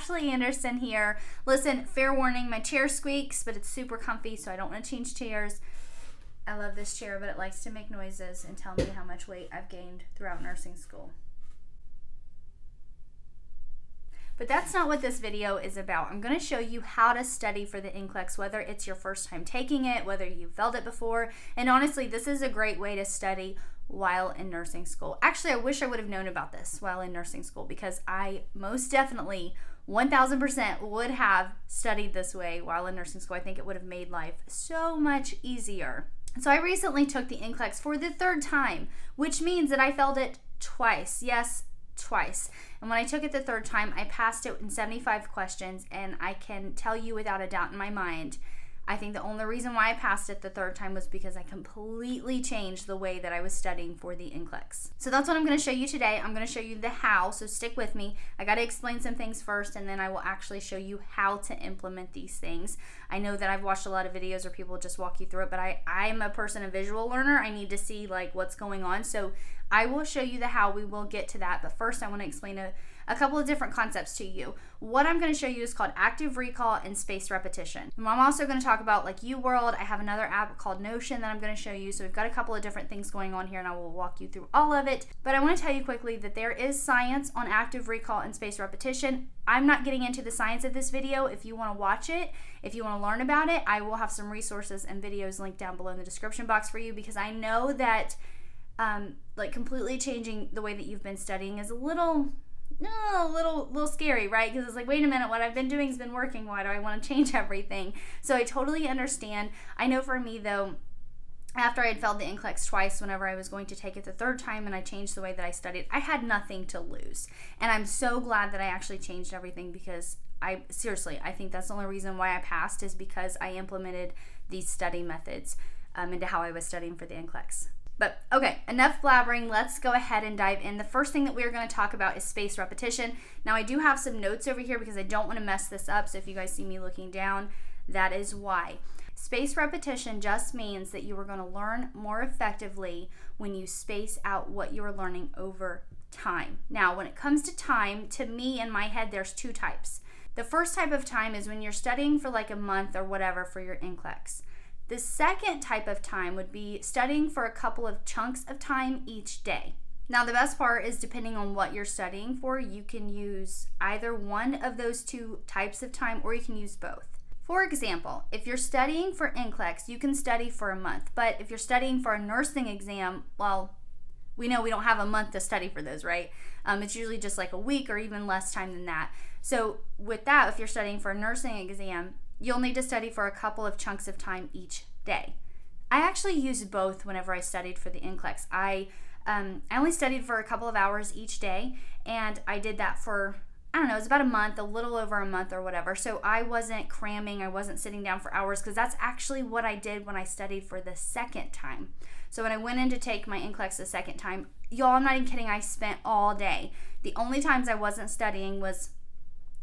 Ashley Anderson here. Listen, fair warning, my chair squeaks, but it's super comfy, so I don't want to change chairs. I love this chair, but it likes to make noises and tell me how much weight I've gained throughout nursing school. But that's not what this video is about. I'm going to show you how to study for the NCLEX, whether it's your first time taking it, whether you've felt it before. And honestly, this is a great way to study while in nursing school. Actually, I wish I would have known about this while in nursing school because I most definitely 1000% would have studied this way while in nursing school. I think it would have made life so much easier. So I recently took the NCLEX for the third time, which means that I failed it twice. Yes, twice. And when I took it the third time, I passed it in 75 questions, and I can tell you without a doubt in my mind I think the only reason why I passed it the third time was because I completely changed the way that I was studying for the NCLEX. So that's what I'm going to show you today. I'm going to show you the how, so stick with me. I got to explain some things first and then I will actually show you how to implement these things. I know that I've watched a lot of videos where people just walk you through it, but I, I'm a person, a visual learner. I need to see like what's going on. So I will show you the how. We will get to that. But first I want to explain a a couple of different concepts to you. What I'm going to show you is called active recall and spaced repetition. And I'm also going to talk about like UWorld. I have another app called Notion that I'm going to show you. So we've got a couple of different things going on here and I will walk you through all of it. But I want to tell you quickly that there is science on active recall and spaced repetition. I'm not getting into the science of this video. If you want to watch it, if you want to learn about it, I will have some resources and videos linked down below in the description box for you because I know that um, like completely changing the way that you've been studying is a little no, a little little scary, right? Because it's like, wait a minute, what I've been doing has been working. Why do I want to change everything? So I totally understand. I know for me though, after I had failed the NCLEX twice, whenever I was going to take it the third time and I changed the way that I studied, I had nothing to lose. And I'm so glad that I actually changed everything because I seriously, I think that's the only reason why I passed is because I implemented these study methods um, into how I was studying for the NCLEX. But okay, enough blabbering. Let's go ahead and dive in. The first thing that we're going to talk about is space repetition. Now, I do have some notes over here because I don't want to mess this up. So if you guys see me looking down, that is why. Space repetition just means that you are going to learn more effectively when you space out what you are learning over time. Now, when it comes to time, to me in my head, there's two types. The first type of time is when you're studying for like a month or whatever for your NCLEX. The second type of time would be studying for a couple of chunks of time each day. Now, the best part is depending on what you're studying for, you can use either one of those two types of time or you can use both. For example, if you're studying for NCLEX, you can study for a month. But if you're studying for a nursing exam, well, we know we don't have a month to study for those, right? Um, it's usually just like a week or even less time than that. So, with that, if you're studying for a nursing exam, you'll need to study for a couple of chunks of time each day. I actually used both whenever I studied for the NCLEX. I um, I only studied for a couple of hours each day, and I did that for I don't know, it was about a month, a little over a month or whatever. So I wasn't cramming, I wasn't sitting down for hours because that's actually what I did when I studied for the second time. So when I went in to take my NCLEX the second time, y'all, I'm not even kidding, I spent all day. The only times I wasn't studying was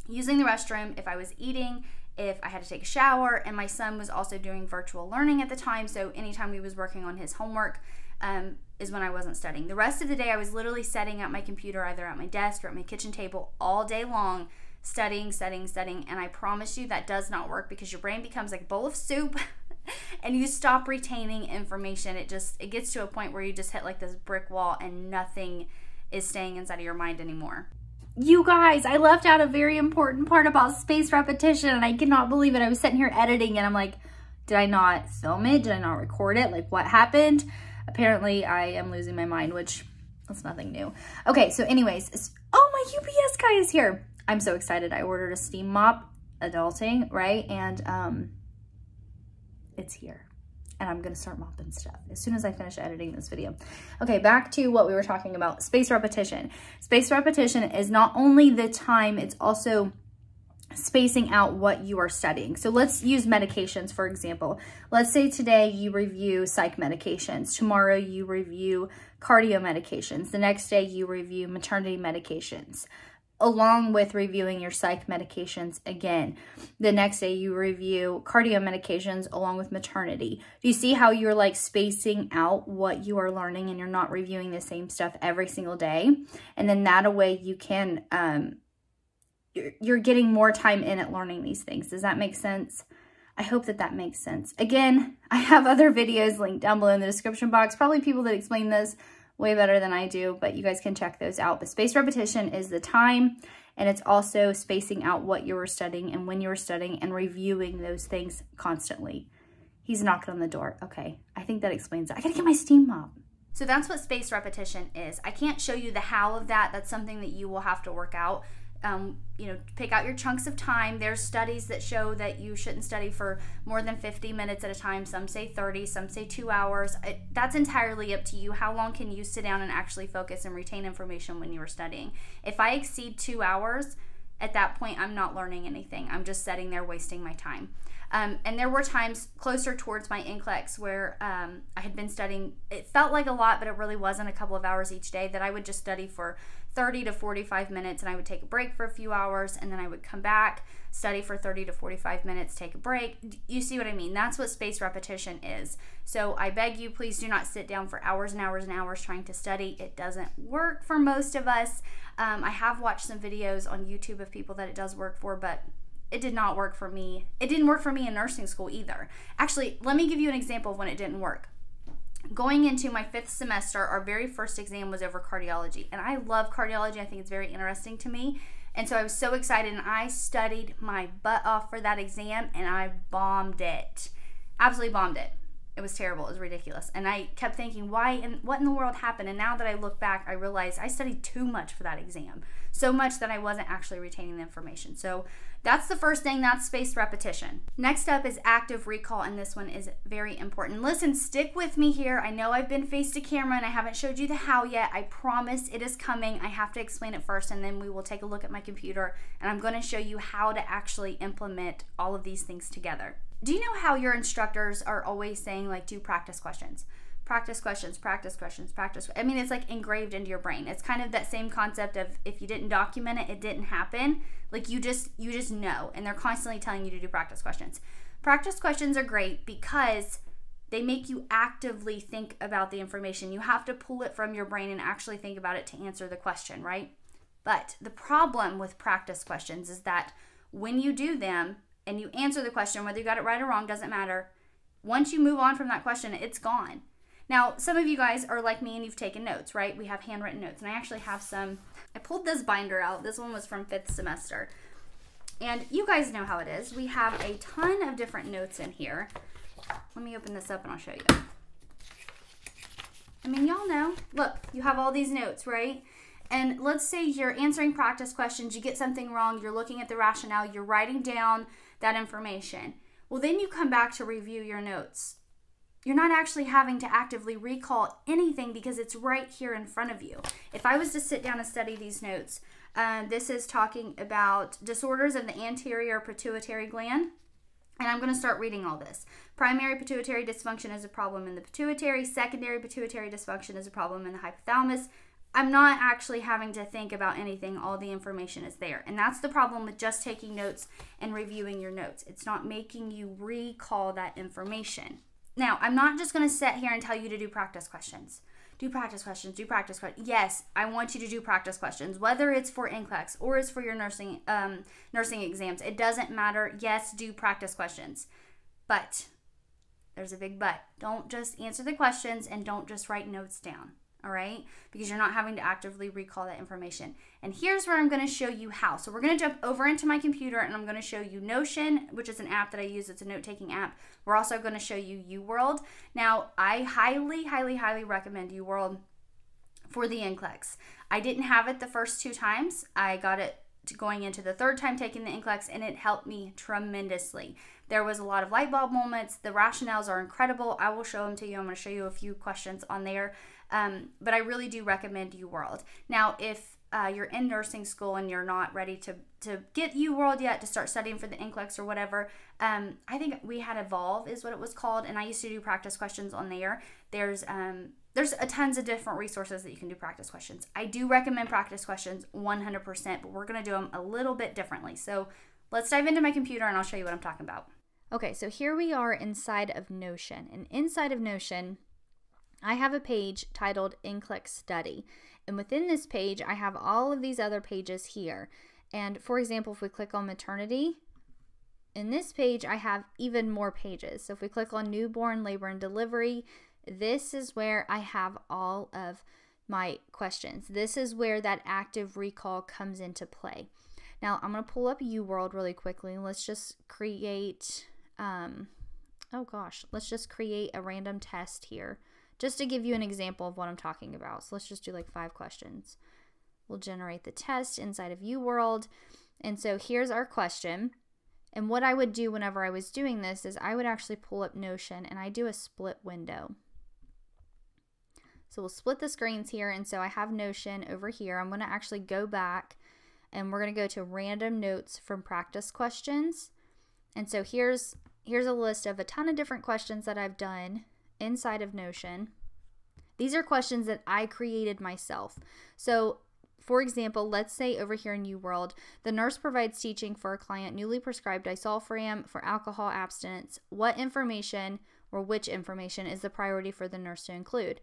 using the restroom, if I was eating, if I had to take a shower, and my son was also doing virtual learning at the time. So anytime he was working on his homework, um, is when I wasn't studying. The rest of the day, I was literally setting up my computer, either at my desk or at my kitchen table, all day long, studying, studying, studying. And I promise you that does not work because your brain becomes like a bowl of soup. and you stop retaining information. It just it gets to a point where you just hit like this brick wall and nothing is staying inside of your mind anymore you guys, I left out a very important part about space repetition and I cannot believe it. I was sitting here editing and I'm like, did I not film it? Did I not record it? Like what happened? Apparently I am losing my mind, which that's nothing new. Okay, so anyways, oh, my UPS guy is here. I'm so excited. I ordered a steam mop, adulting, right? And um, it's here and I'm gonna start mopping stuff as soon as I finish editing this video. Okay, back to what we were talking about, space repetition. Space repetition is not only the time, it's also spacing out what you are studying. So let's use medications, for example. Let's say today you review psych medications. Tomorrow you review cardio medications. The next day you review maternity medications along with reviewing your psych medications again. The next day you review cardio medications along with maternity. Do you see how you're like spacing out what you are learning and you're not reviewing the same stuff every single day? And then that a way you can um, you're getting more time in at learning these things. Does that make sense? I hope that that makes sense. Again, I have other videos linked down below in the description box, probably people that explain this way better than I do, but you guys can check those out. But spaced repetition is the time, and it's also spacing out what you were studying and when you were studying and reviewing those things constantly. He's knocking on the door. Okay, I think that explains it. I gotta get my steam mop. So that's what spaced repetition is. I can't show you the how of that. That's something that you will have to work out um, you know, pick out your chunks of time. There's studies that show that you shouldn't study for more than 50 minutes at a time. Some say 30, some say two hours. It, that's entirely up to you. How long can you sit down and actually focus and retain information when you are studying? If I exceed two hours, at that point, I'm not learning anything. I'm just sitting there wasting my time. Um, and there were times closer towards my NCLEX where um, I had been studying, it felt like a lot, but it really wasn't a couple of hours each day, that I would just study for 30 to 45 minutes and I would take a break for a few hours and then I would come back, study for 30 to 45 minutes, take a break. You see what I mean? That's what spaced repetition is. So I beg you, please do not sit down for hours and hours and hours trying to study. It doesn't work for most of us. Um, I have watched some videos on YouTube of people that it does work for, but it did not work for me. It didn't work for me in nursing school either. Actually, let me give you an example of when it didn't work. Going into my fifth semester, our very first exam was over cardiology. And I love cardiology, I think it's very interesting to me. And so I was so excited and I studied my butt off for that exam and I bombed it. Absolutely bombed it. It was terrible. It was ridiculous. And I kept thinking, why and what in the world happened? And now that I look back, I realize I studied too much for that exam. So much that I wasn't actually retaining the information. So that's the first thing, that's spaced repetition. Next up is active recall, and this one is very important. Listen, stick with me here. I know I've been face to camera and I haven't showed you the how yet. I promise it is coming. I have to explain it first, and then we will take a look at my computer, and I'm gonna show you how to actually implement all of these things together. Do you know how your instructors are always saying, like, do practice questions? Practice questions, practice questions, practice. I mean, it's like engraved into your brain. It's kind of that same concept of if you didn't document it, it didn't happen. Like you just you just know, and they're constantly telling you to do practice questions. Practice questions are great because they make you actively think about the information. You have to pull it from your brain and actually think about it to answer the question, right? But the problem with practice questions is that when you do them and you answer the question, whether you got it right or wrong, doesn't matter. Once you move on from that question, it's gone. Now, some of you guys are like me and you've taken notes, right? We have handwritten notes, and I actually have some. I pulled this binder out. This one was from fifth semester. And you guys know how it is. We have a ton of different notes in here. Let me open this up and I'll show you. I mean, y'all know. Look, you have all these notes, right? And let's say you're answering practice questions, you get something wrong, you're looking at the rationale, you're writing down that information. Well, then you come back to review your notes you're not actually having to actively recall anything because it's right here in front of you. If I was to sit down and study these notes, uh, this is talking about disorders of the anterior pituitary gland. And I'm going to start reading all this. Primary pituitary dysfunction is a problem in the pituitary. Secondary pituitary dysfunction is a problem in the hypothalamus. I'm not actually having to think about anything. All the information is there. And that's the problem with just taking notes and reviewing your notes. It's not making you recall that information. Now, I'm not just going to sit here and tell you to do practice questions. Do practice questions, do practice questions. Yes, I want you to do practice questions, whether it's for NCLEX or it's for your nursing um, nursing exams. It doesn't matter. Yes, do practice questions. But there's a big but. Don't just answer the questions and don't just write notes down all right? Because you're not having to actively recall that information. And here's where I'm going to show you how. So we're going to jump over into my computer and I'm going to show you Notion, which is an app that I use. It's a note-taking app. We're also going to show you UWorld. Now, I highly, highly, highly recommend UWorld for the NCLEX. I didn't have it the first two times. I got it going into the third time taking the NCLEX and it helped me tremendously. There was a lot of light bulb moments. The rationales are incredible. I will show them to you. I'm going to show you a few questions on there. Um, but I really do recommend UWorld. Now, if uh, you're in nursing school and you're not ready to, to get UWorld yet to start studying for the NCLEX or whatever, um, I think we had Evolve is what it was called, and I used to do practice questions on there. There's um, there's a tons of different resources that you can do practice questions. I do recommend practice questions 100%, but we're going to do them a little bit differently. So let's dive into my computer and I'll show you what I'm talking about. Okay, so here we are inside of Notion. And inside of Notion, I have a page titled NCLEX Study. And within this page, I have all of these other pages here. And for example, if we click on maternity, in this page, I have even more pages. So if we click on newborn, labor, and delivery, this is where I have all of my questions. This is where that active recall comes into play. Now I'm going to pull up UWorld really quickly. Let's just create, um, oh gosh, let's just create a random test here just to give you an example of what I'm talking about. So let's just do like five questions. We'll generate the test inside of UWorld. And so here's our question. And what I would do whenever I was doing this is I would actually pull up Notion and I do a split window. So we'll split the screens here. And so I have Notion over here. I'm going to actually go back and we're going to go to random notes from practice questions. And so here's here's a list of a ton of different questions that I've done inside of Notion. These are questions that I created myself. So for example, let's say over here in UWorld, the nurse provides teaching for a client newly prescribed disulfiram for alcohol abstinence. What information or which information is the priority for the nurse to include?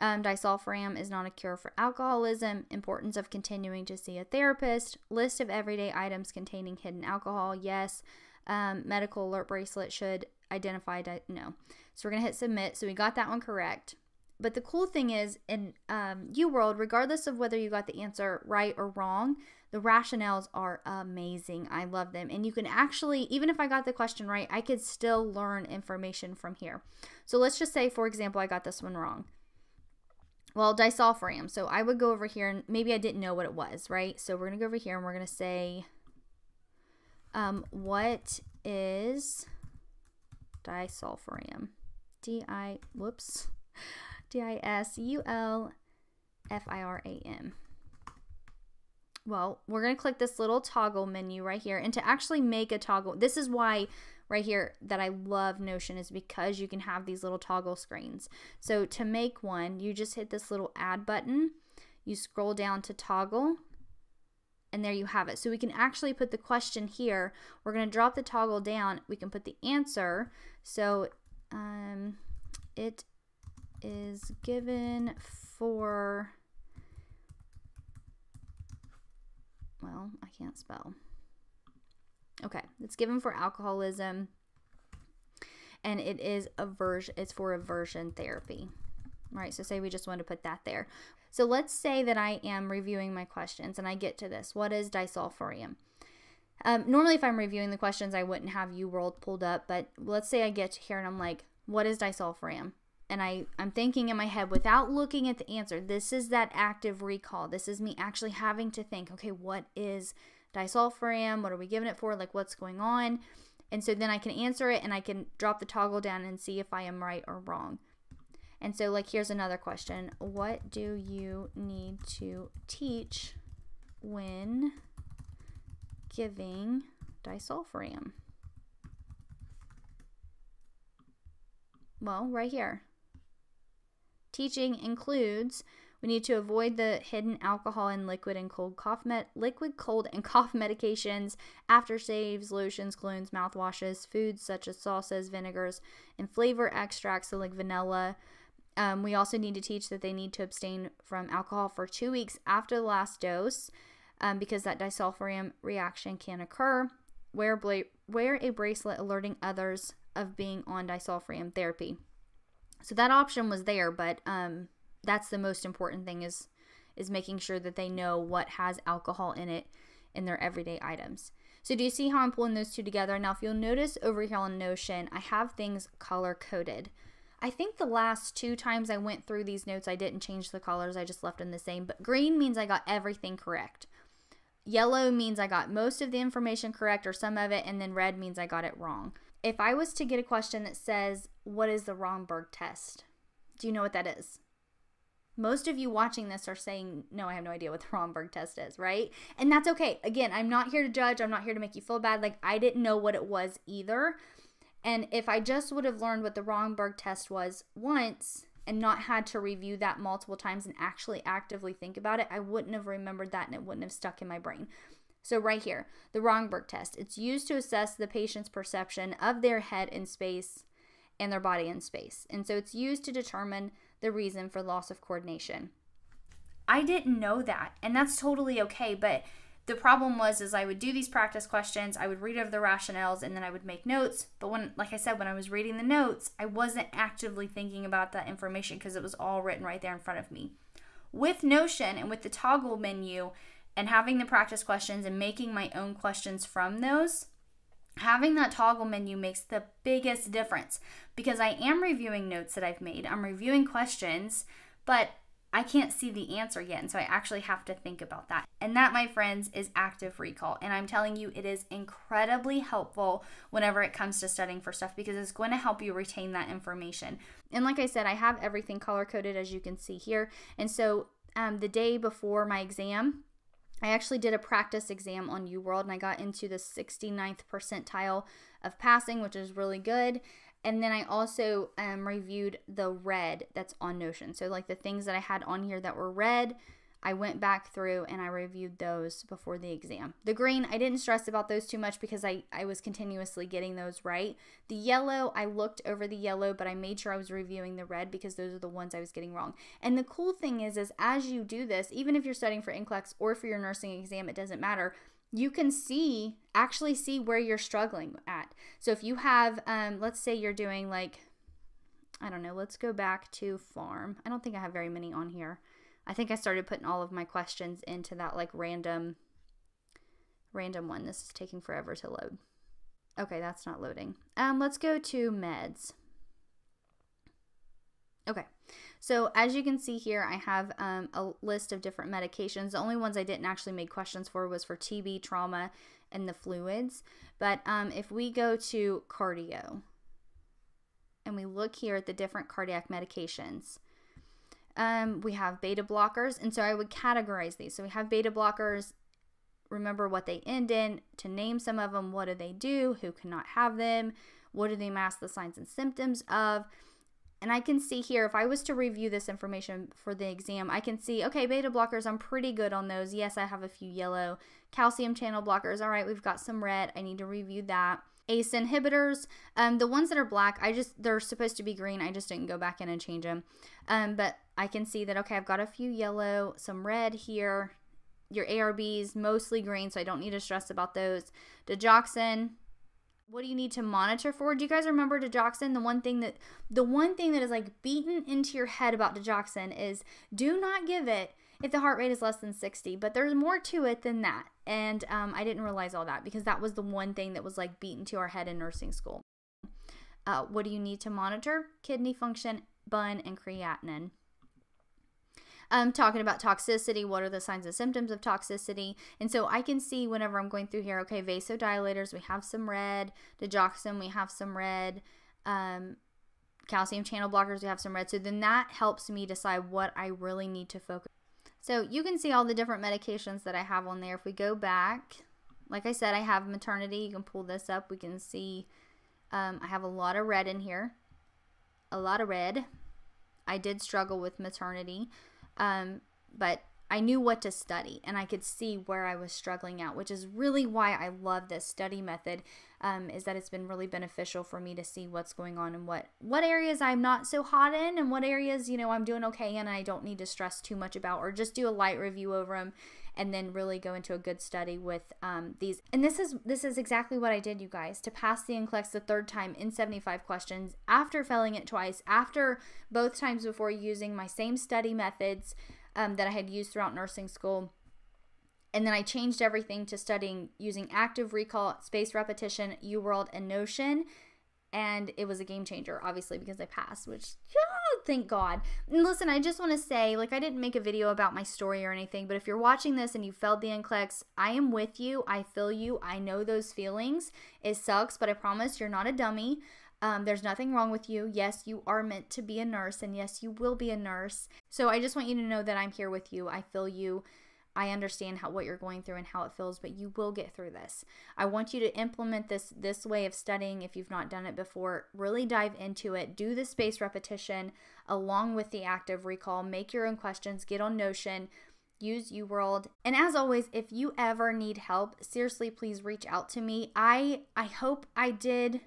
Um, disulfiram is not a cure for alcoholism. Importance of continuing to see a therapist. List of everyday items containing hidden alcohol. Yes. Um, medical alert bracelet should identify. No. So we're going to hit submit. So we got that one correct. But the cool thing is, in um, UWorld, regardless of whether you got the answer right or wrong, the rationales are amazing. I love them. And you can actually, even if I got the question right, I could still learn information from here. So let's just say, for example, I got this one wrong well, disulfiram. So I would go over here and maybe I didn't know what it was, right? So we're going to go over here and we're going to say, um, what is disulfiram? D-I, whoops, D-I-S-U-L-F-I-R-A-M. Well, we're going to click this little toggle menu right here. And to actually make a toggle, this is why right here that I love Notion is because you can have these little toggle screens. So to make one, you just hit this little add button, you scroll down to toggle, and there you have it. So we can actually put the question here. We're going to drop the toggle down. We can put the answer. So um, it is given for, well, I can't spell. Okay, it's given for alcoholism and it is aversion it's for aversion therapy. Right? So say we just want to put that there. So let's say that I am reviewing my questions and I get to this. What is disulfiram? Um, normally, if I'm reviewing the questions, I wouldn't have UWorld pulled up, but let's say I get here and I'm like, what is disulfiram? And I, I'm thinking in my head without looking at the answer. This is that active recall. This is me actually having to think, okay, what is disulfiram? What are we giving it for? Like, what's going on? And so then I can answer it and I can drop the toggle down and see if I am right or wrong. And so, like, here's another question What do you need to teach when giving disulfiram? Well, right here. Teaching includes we need to avoid the hidden alcohol in liquid and cold cough med- liquid, cold, and cough medications, aftershaves, lotions, colognes, mouthwashes, foods such as sauces, vinegars, and flavor extracts, so like vanilla. Um, we also need to teach that they need to abstain from alcohol for two weeks after the last dose um, because that disulfiram reaction can occur. Wear, bla- wear a bracelet alerting others of being on disulfiram therapy. So that option was there, but um, that's the most important thing is is making sure that they know what has alcohol in it in their everyday items. So do you see how I'm pulling those two together? Now if you'll notice over here on Notion, I have things color coded. I think the last two times I went through these notes, I didn't change the colors, I just left them the same. But green means I got everything correct. Yellow means I got most of the information correct or some of it, and then red means I got it wrong. If I was to get a question that says, What is the Romberg test? Do you know what that is? most of you watching this are saying, No, I have no idea what the Romberg test is, right? And that's okay. Again, I'm not here to judge. I'm not here to make you feel bad. Like, I didn't know what it was either. And if I just would have learned what the Romberg test was once and not had to review that multiple times and actually actively think about it, I wouldn't have remembered that and it wouldn't have stuck in my brain. So, right here, the Romberg test. It's used to assess the patient's perception of their head in space and their body in space. And so, it's used to determine the reason for loss of coordination. I didn't know that, and that's totally okay, but the problem was is I would do these practice questions, I would read over the rationales and then I would make notes, but when like I said when I was reading the notes, I wasn't actively thinking about that information because it was all written right there in front of me. With Notion and with the toggle menu and having the practice questions and making my own questions from those, having that toggle menu makes the biggest difference because I am reviewing notes that I've made. I'm reviewing questions, but I can't see the answer yet. And so I actually have to think about that. And that, my friends, is active recall. And I'm telling you, it is incredibly helpful whenever it comes to studying for stuff because it's going to help you retain that information. And like I said, I have everything color coded as you can see here. And so um, the day before my exam, I actually did a practice exam on UWorld and I got into the 69th percentile of passing, which is really good. And then I also um, reviewed the red that's on Notion. So, like the things that I had on here that were red, I went back through and I reviewed those before the exam. The green, I didn't stress about those too much because I, I was continuously getting those right. The yellow, I looked over the yellow, but I made sure I was reviewing the red because those are the ones I was getting wrong. And the cool thing is, is as you do this, even if you're studying for NCLEX or for your nursing exam, it doesn't matter you can see actually see where you're struggling at. So if you have um, let's say you're doing like i don't know let's go back to pharm. i don't think i have very many on here. I think i started putting all of my questions into that like random random one. This is taking forever to load. Okay that's not loading. Um let's go to meds okay so as you can see here, I have um, a list of different medications. The only ones I didn't actually make questions for was for TB, trauma, and the fluids. But um, if we go to cardio and we look here at the different cardiac medications, um, we have beta blockers. And so I would categorize these. So we have beta blockers. Remember what they end in. To name some of them, what do they do? Who cannot have them? What do they mask the signs and symptoms of? And I can see here, if I was to review this information for the exam, I can see, okay, beta blockers, I'm pretty good on those. Yes, I have a few yellow. Calcium channel blockers, all right, we've got some red. I need to review that. ACE inhibitors, um, the ones that are black, I just, they're supposed to be green. I just didn't go back in and change them. Um, but I can see that, okay, I've got a few yellow, some red here. Your ARBs, mostly green, so I don't need to stress about those. Digoxin, what do you need to monitor for? Do you guys remember digoxin? The one thing that the one thing that is like beaten into your head about digoxin is do not give it if the heart rate is less than 60. But there's more to it than that. And um, I didn't realize all that because that was the one thing that was like beaten to our head in nursing school. Uh, what do you need to monitor? Kidney function, BUN, and creatinine um, talking about toxicity. What are the signs and symptoms of toxicity? And so I can see whenever I'm going through here, okay, vasodilators, we have some red. Digoxin, we have some red. Um, calcium channel blockers, we have some red. So then that helps me decide what I really need to focus. So you can see all the different medications that I have on there. If we go back, like I said, I have maternity. You can pull this up. We can see um, I have a lot of red in here. A lot of red. I did struggle with maternity. Um, but I knew what to study and I could see where I was struggling at, which is really why I love this study method. Um, is that it's been really beneficial for me to see what's going on and what what areas I'm not so hot in and what areas you know I'm doing okay in and I don't need to stress too much about or just do a light review over them and then really go into a good study with um, these. And this is this is exactly what I did, you guys, to pass the NCLEX the third time in 75 questions after failing it twice, after both times before using my same study methods um, that I had used throughout nursing school. And then I changed everything to studying using active recall, space repetition, UWorld, and Notion and it was a game changer obviously because i passed which yeah, thank god and listen i just want to say like i didn't make a video about my story or anything but if you're watching this and you failed the NCLEX i am with you i feel you i know those feelings it sucks but i promise you're not a dummy um, there's nothing wrong with you. Yes, you are meant to be a nurse, and yes, you will be a nurse. So I just want you to know that I'm here with you. I feel you. I understand how what you're going through and how it feels, but you will get through this. I want you to implement this this way of studying if you've not done it before. Really dive into it. Do the space repetition along with the active recall. Make your own questions. Get on Notion. Use UWorld. And as always, if you ever need help, seriously please reach out to me. I I hope I did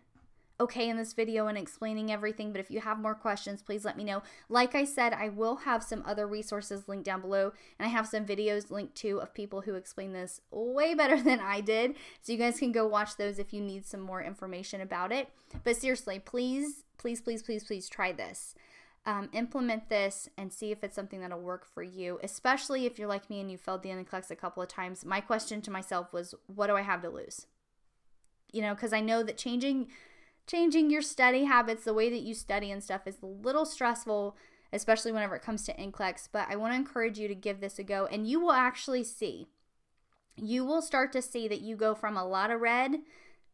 okay in this video and explaining everything, but if you have more questions, please let me know. Like I said, I will have some other resources linked down below, and I have some videos linked too of people who explain this way better than I did. So you guys can go watch those if you need some more information about it. But seriously, please, please, please, please, please try this. Um, implement this and see if it's something that'll work for you, especially if you're like me and you failed the NCLEX a couple of times. My question to myself was, what do I have to lose? You know, because I know that changing changing your study habits, the way that you study and stuff is a little stressful, especially whenever it comes to NCLEX. But I want to encourage you to give this a go, and you will actually see. You will start to see that you go from a lot of red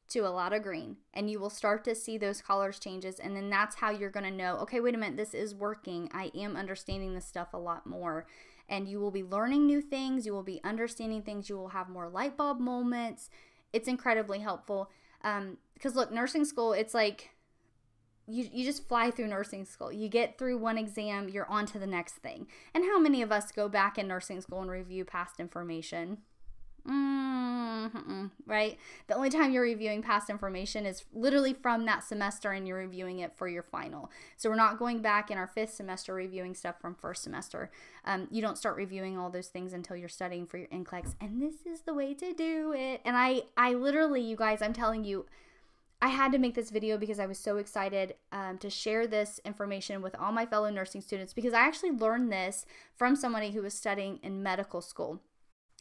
to a lot of green, and you will start to see those colors changes. And then that's how you're going to know okay, wait a minute, this is working. I am understanding this stuff a lot more. And you will be learning new things, you will be understanding things, you will have more light bulb moments. It's incredibly helpful. Um, because look, nursing school, it's like you, you just fly through nursing school. You get through one exam, you're on to the next thing. And how many of us go back in nursing school and review past information? Mm-hmm, right? The only time you're reviewing past information is literally from that semester and you're reviewing it for your final. So we're not going back in our fifth semester reviewing stuff from first semester. Um, you don't start reviewing all those things until you're studying for your NCLEX. And this is the way to do it. And I, I literally, you guys, I'm telling you, I had to make this video because I was so excited um, to share this information with all my fellow nursing students because I actually learned this from somebody who was studying in medical school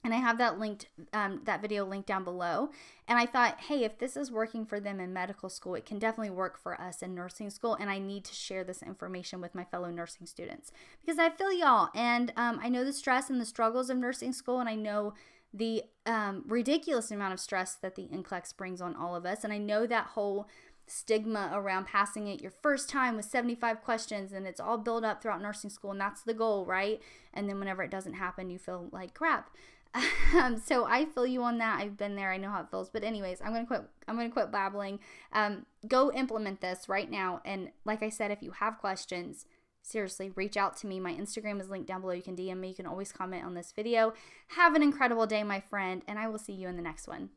and I have that linked, um, that video linked down below. And I thought, hey, if this is working for them in medical school, it can definitely work for us in nursing school. And I need to share this information with my fellow nursing students because I feel y'all. And um, I know the stress and the struggles of nursing school, and I know the um, ridiculous amount of stress that the NCLEX brings on all of us. And I know that whole stigma around passing it your first time with 75 questions and it's all built up throughout nursing school and that's the goal right and then whenever it doesn't happen you feel like crap um, so I feel you on that. I've been there. I know how it feels. But anyways, I'm gonna quit. I'm gonna quit babbling. Um, go implement this right now. And like I said, if you have questions, seriously, reach out to me. My Instagram is linked down below. You can DM me. You can always comment on this video. Have an incredible day, my friend, and I will see you in the next one.